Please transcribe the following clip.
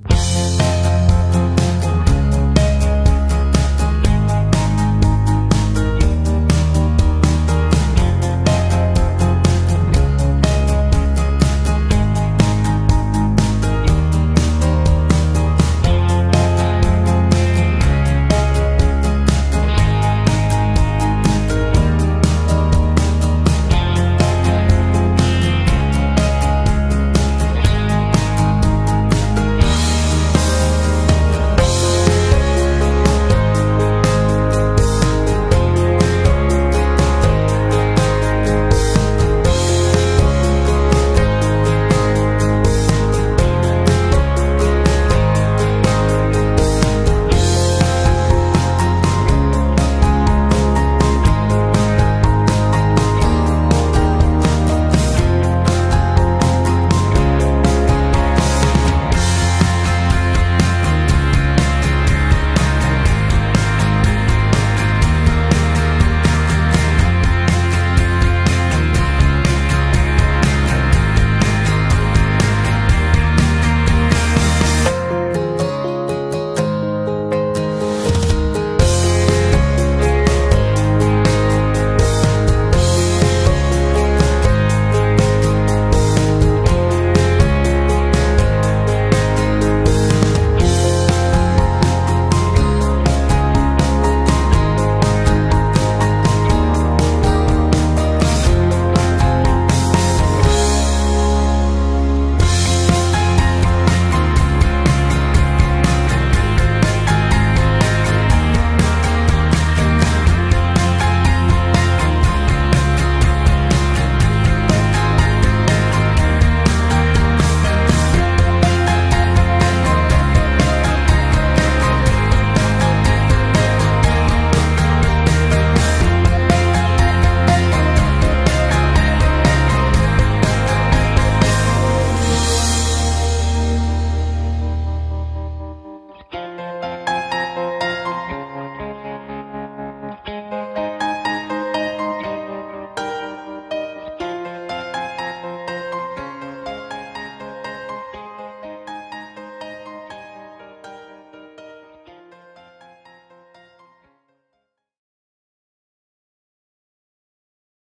Bye.